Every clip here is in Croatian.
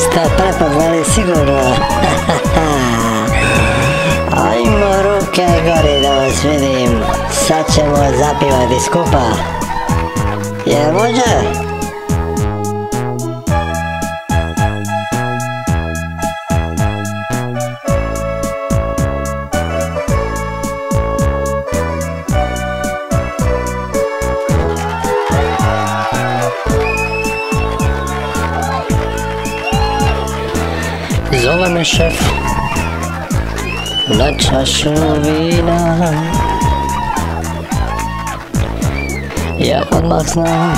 ste prepoznali sigurno. Ajmo ruke gori da vas vidim. Sad ćemo zapivati skupa. Je može? Zove me šef. Na čašu vina. Ja odmah znam.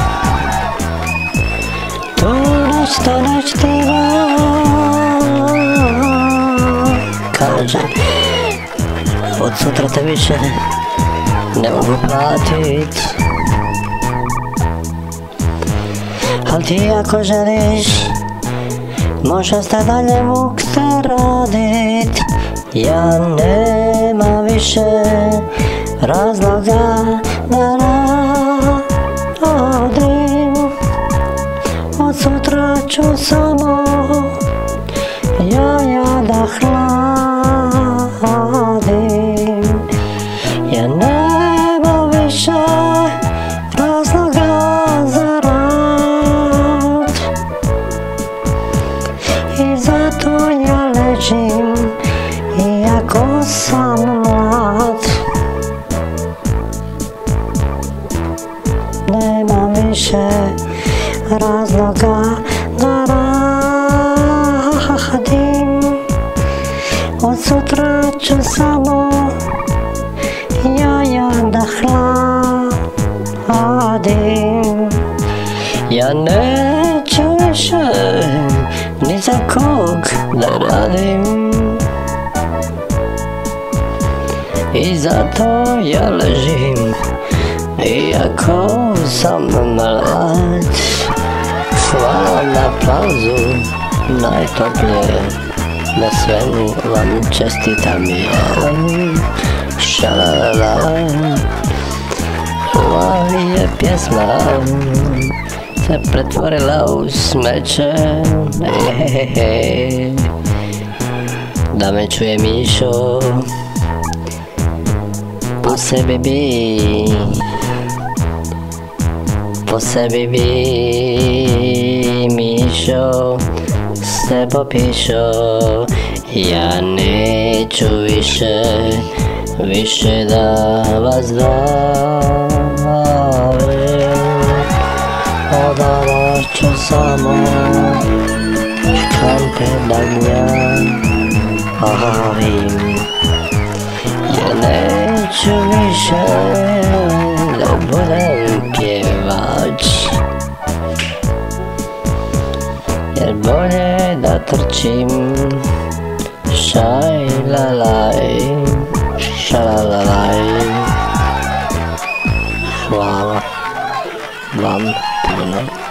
To nešto neć treba Kaže. Od sutra te više ne mogu platit. Al ti ako želiš Možeš ste dalje muk se radit Ja nema više razloga da radim. Od sutra ću samo jaja da hladim. Ja nema više I zato ja ležim Iako sam mlad. Nema više razloga da radim Od sutra ću samo jaja da hladim Ja neću radim. I zato ja ležim. Iako sam mlad Hvala na aplauzu Najtoplije Na svemu vam čestitam ja. Šalala. Ova je pjesma se pretvorila u smeće Ehehe. Da me čuje Mišo. Po sebi bi. Po sebi bi Mišo Se popišo Ja neću više Više da vas davim Padałaś samo Szklankę bagnia Ahawim Jele czuję się no Dobrze ukiewać Jelbo nie dotrczym Szaj la la. you know?